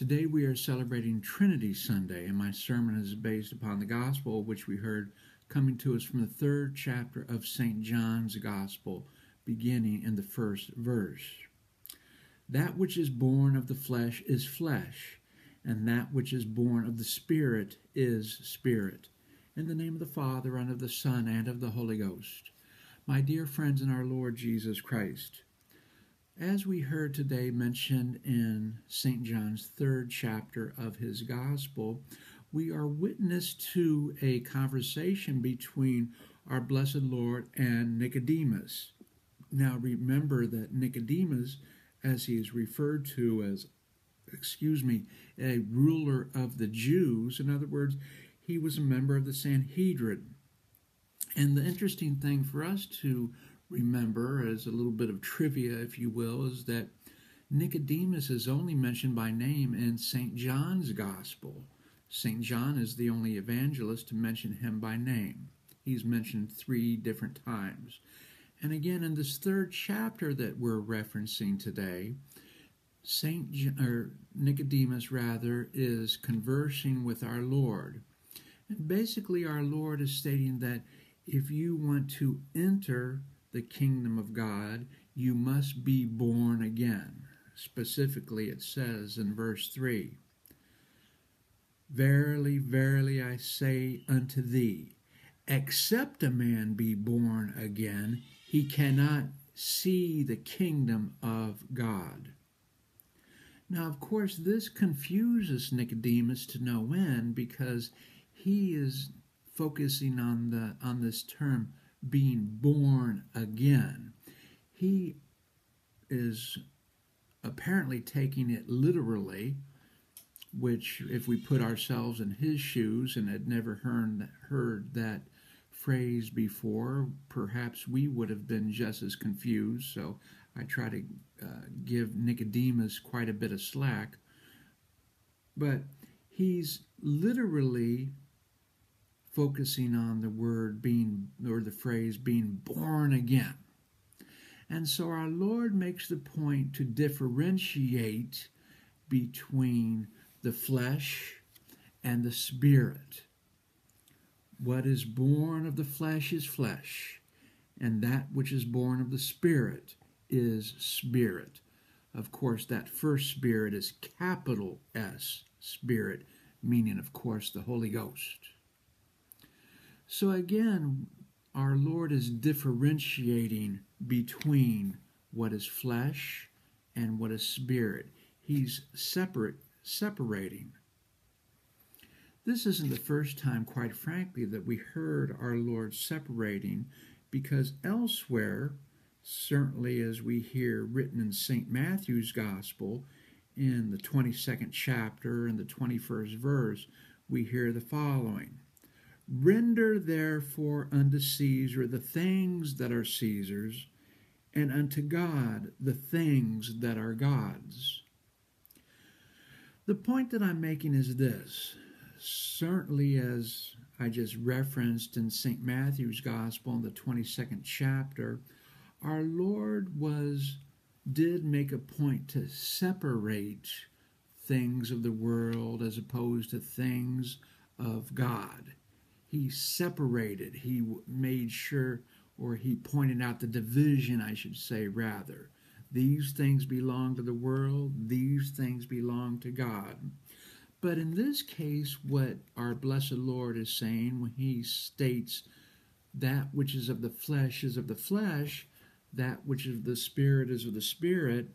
Today we are celebrating Trinity Sunday, and my sermon is based upon the gospel which we heard coming to us from the third chapter of St. John's Gospel, beginning in the first verse. That which is born of the flesh is flesh, and that which is born of the Spirit is spirit. In the name of the Father, and of the Son, and of the Holy Ghost. My dear friends in our Lord Jesus Christ, as we heard today mentioned in St. John's third chapter of his gospel, we are witness to a conversation between our blessed Lord and Nicodemus. Now remember that Nicodemus, as he is referred to as, excuse me, a ruler of the Jews, in other words, he was a member of the Sanhedrin. And the interesting thing for us to remember, as a little bit of trivia, if you will, is that Nicodemus is only mentioned by name in St. John's Gospel. St. John is the only evangelist to mention him by name. He's mentioned three different times. And again, in this third chapter that we're referencing today, Saint or Nicodemus rather is conversing with our Lord. And basically our Lord is stating that if you want to enter the kingdom of God, you must be born again. Specifically, it says in verse 3 Verily, verily, I say unto thee, except a man be born again, he cannot see the kingdom of God. Now, of course, this confuses Nicodemus to no end because he is focusing on the on this term being born again. He is apparently taking it literally, which, if we put ourselves in his shoes and had never heard, heard that phrase before, perhaps we would have been just as confused. So I try to uh, give Nicodemus quite a bit of slack. But he's literally focusing on the word being, or the phrase being born again. And so our Lord makes the point to differentiate between the flesh and the spirit. What is born of the flesh is flesh, and that which is born of the spirit is spirit. Of course, that first spirit is capital S, spirit, meaning, of course, the Holy Ghost. So again, our Lord is differentiating between what is flesh and what is spirit. He's separate, separating. This isn't the first time, quite frankly, that we heard our Lord separating, because elsewhere, certainly as we hear written in St. Matthew's Gospel, in the 22nd chapter and the 21st verse, we hear the following Render therefore unto Caesar the things that are Caesar's, and unto God the things that are God's. The point that I'm making is this certainly, as I just referenced in St. Matthew's Gospel in the 22nd chapter, our Lord was did make a point to separate things of the world as opposed to things of God he separated, he made sure, or he pointed out the division, I should say, rather. These things belong to the world, these things belong to God. But in this case, what our blessed Lord is saying when he states that which is of the flesh is of the flesh, that which is of the spirit is of the spirit,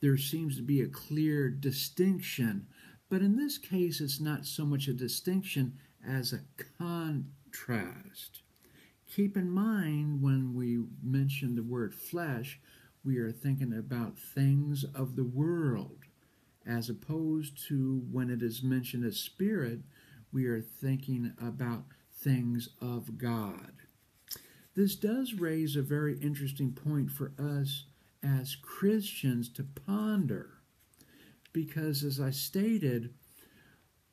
there seems to be a clear distinction. But in this case, it's not so much a distinction as a contrast. Keep in mind when we mention the word flesh, we are thinking about things of the world, as opposed to when it is mentioned as spirit, we are thinking about things of God. This does raise a very interesting point for us as Christians to ponder, because as I stated,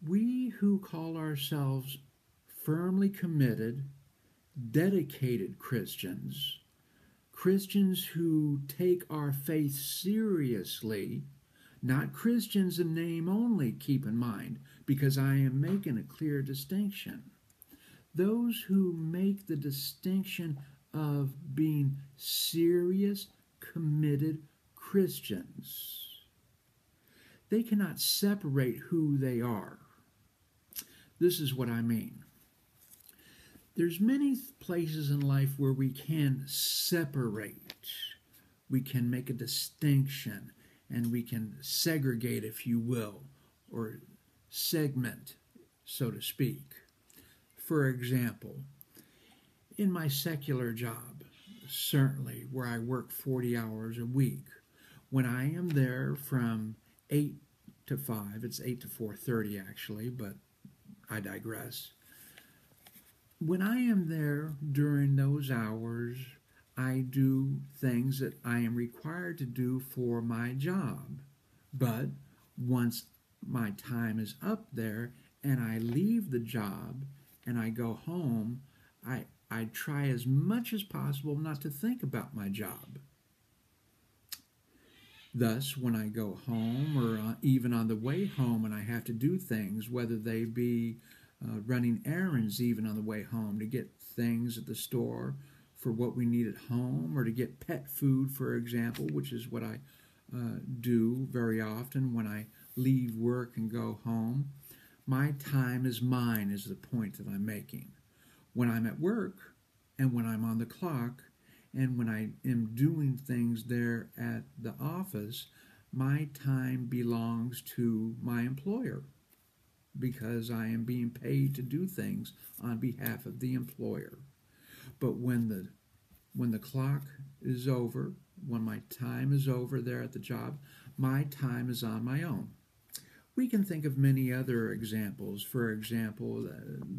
we who call ourselves firmly committed, dedicated Christians, Christians who take our faith seriously, Not Christians in name only, keep in mind, because I am making a clear distinction. Those who make the distinction of being serious, committed Christians. They cannot separate who they are. This is what I mean. There's many places in life where we can separate. We can make a distinction and we can segregate, if you will, or segment, so to speak. For example, in my secular job, certainly where I work 40 hours a week, when I am there from 8 to 5, it's 8 to 4:30 actually, but I digress. When I am there during those hours, I do things that I am required to do for my job. But once my time is up there and I leave the job and I go home, I, I try as much as possible not to think about my job. Thus, when I go home or uh, even on the way home and I have to do things, whether they be uh, running errands even on the way home to get things at the store for what we need at home or to get pet food, for example, which is what I uh, do very often when I leave work and go home. My time is mine, is the point that I'm making. When I'm at work and when I'm on the clock and when I am doing things there at the office, my time belongs to my employer because I am being paid to do things on behalf of the employer. But when the when the clock is over, when my time is over there at the job, my time is on my own. We can think of many other examples. For example,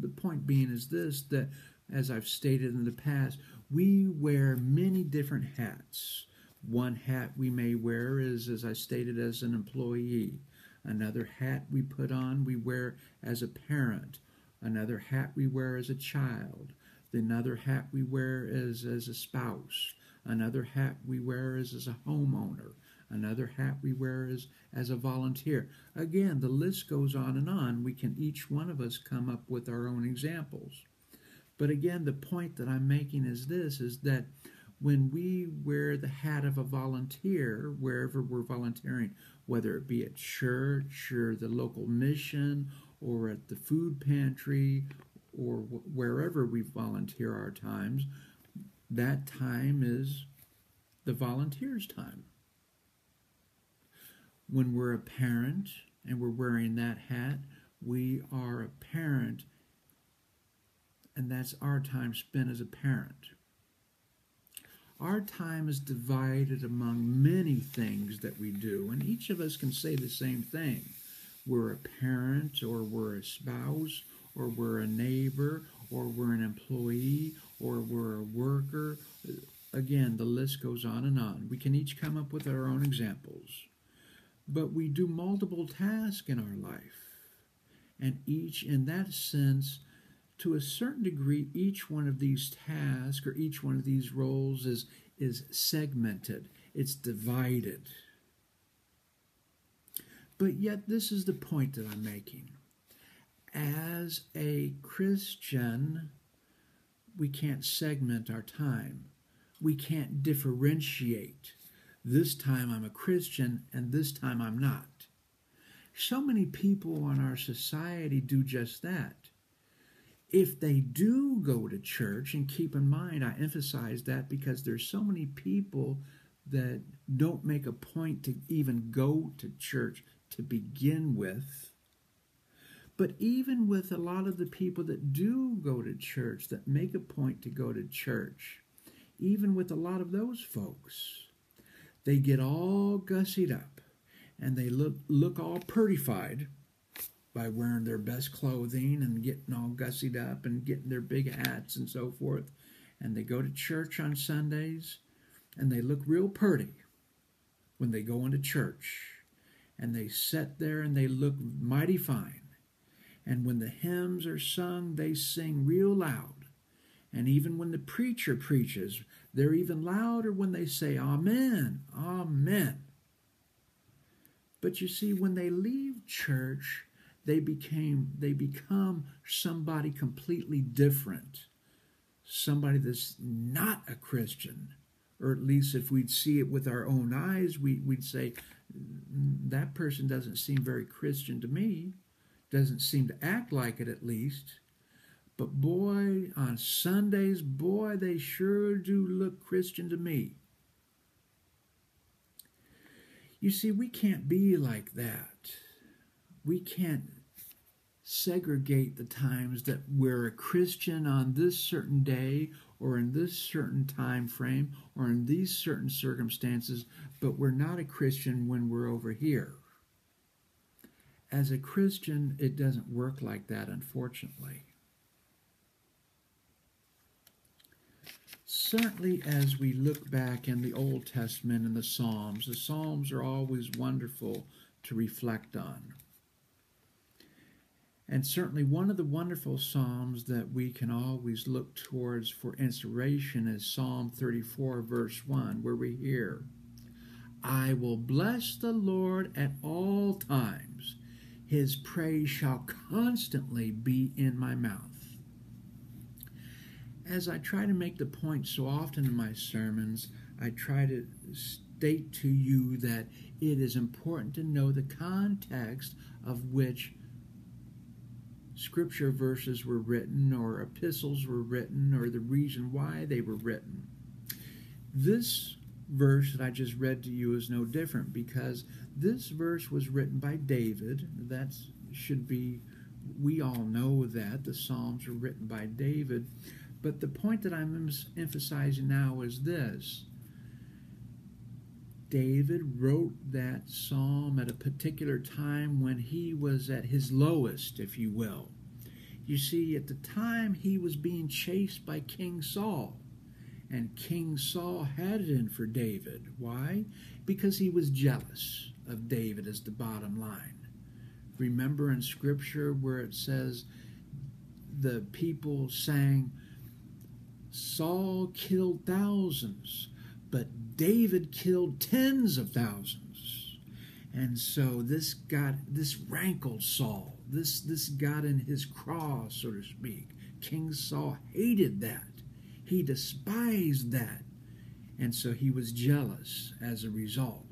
the point being is this that, as I've stated in the past, we wear many different hats. One hat we may wear is, as I stated, as an employee. Another hat we put on, we wear as a parent. Another hat we wear as a child. Another hat we wear is as a spouse. Another hat we wear is as a homeowner. Another hat we wear is as a volunteer. Again, the list goes on and on. We can each one of us come up with our own examples. But again, the point that I'm making is this is that when we wear the hat of a volunteer wherever we're volunteering, whether it be at church or the local mission or at the food pantry or wherever we volunteer our times, that time is the volunteer's time. When we're a parent and we're wearing that hat, we are a parent, and that's our time spent as a parent. Our time is divided among many things that we do, and each of us can say the same thing. We're a parent, or we're a spouse, or we're a neighbor, or we're an employee, or we're a worker. Again, the list goes on and on. We can each come up with our own examples. But we do multiple tasks in our life. And each, in that sense, to a certain degree, each one of these tasks or each one of these roles is, is segmented, it's divided. But yet, this is the point that I'm making. As a Christian, we can't segment our time. We can't differentiate. This time I'm a Christian and this time I'm not. So many people in our society do just that if they do go to church, and keep in mind, I emphasize that because there's so many people that don't make a point to even go to church to begin with. But even with a lot of the people that do go to church, that make a point to go to church, even with a lot of those folks, they get all gussied up and they look look all prettified by wearing their best clothing and getting all gussied up and getting their big hats and so forth. And they go to church on Sundays and they look real pretty when they go into church. And they sit there and they look mighty fine. And when the hymns are sung, they sing real loud. And even when the preacher preaches, they're even louder when they say, Amen, Amen. But you see, when they leave church, they became they become somebody completely different. Somebody that's not a Christian. Or at least if we'd see it with our own eyes, we, we'd say, that person doesn't seem very Christian to me. Doesn't seem to act like it at least. But boy, on Sundays, boy, they sure do look Christian to me. You see, we can't be like that. We can't segregate the times that we're a Christian on this certain day or in this certain time frame or in these certain circumstances, but we're not a Christian when we're over here. As a Christian, it doesn't work like that, unfortunately. certainly as we look back in the Old Testament and the Psalms, the Psalms are always wonderful to reflect on. And certainly one of the wonderful Psalms that we can always look towards for inspiration is Psalm 34, verse 1, where we hear, I will bless the Lord at all times. His praise shall constantly be in my mouth as I try to make the point so often in my sermons, I try to state to you that it is important to know the context of which scripture verses were written or epistles were written or the reason why they were written. This verse that I just read to you is no different because this verse was written by David. That should be, we all know that. The Psalms were written by David. But the point that I'm emphasizing now is this David wrote that psalm at a particular time when he was at his lowest, if you will. You see, at the time he was being chased by King Saul. And King Saul had it in for David. Why? Because he was jealous of David, as the bottom line. Remember in Scripture where it says the people sang, Saul killed thousands, but David killed tens of thousands. And so this got this rankled Saul. This this got in his craw, so to speak. King Saul hated that. He despised that. And so he was jealous as a result.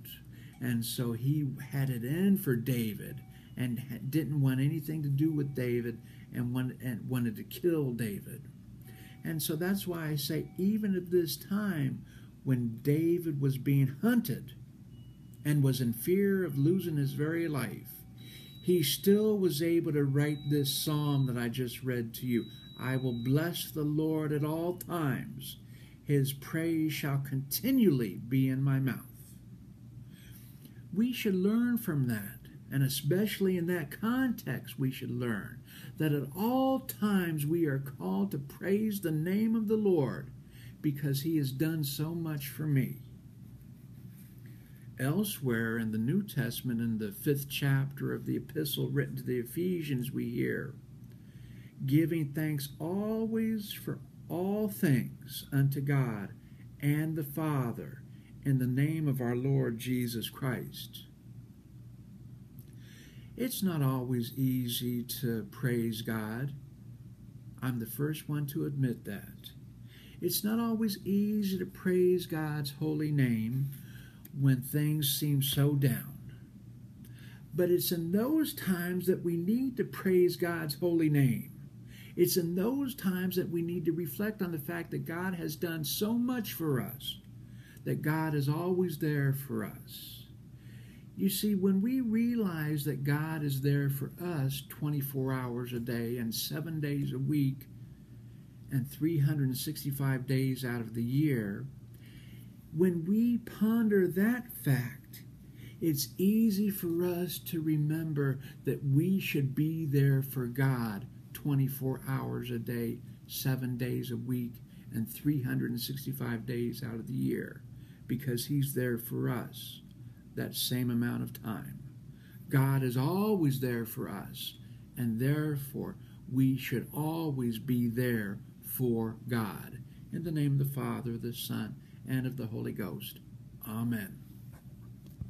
And so he had it in for David and didn't want anything to do with David and wanted to kill David. And so that's why I say, even at this time, when David was being hunted and was in fear of losing his very life, he still was able to write this psalm that I just read to you. I will bless the Lord at all times. His praise shall continually be in my mouth. We should learn from that, and especially in that context, we should learn that at all times we are called to praise the name of the Lord because he has done so much for me. Elsewhere in the New Testament, in the fifth chapter of the epistle written to the Ephesians, we hear, giving thanks always for all things unto God and the Father in the name of our Lord Jesus Christ it's not always easy to praise God. I'm the first one to admit that. It's not always easy to praise God's holy name when things seem so down. But it's in those times that we need to praise God's holy name. It's in those times that we need to reflect on the fact that God has done so much for us, that God is always there for us. You see, when we realize that God is there for us 24 hours a day and seven days a week and 365 days out of the year, when we ponder that fact, it's easy for us to remember that we should be there for God 24 hours a day, seven days a week, and 365 days out of the year because He's there for us that same amount of time. God is always there for us, and therefore we should always be there for God. In the name of the Father, the Son, and of the Holy Ghost. Amen.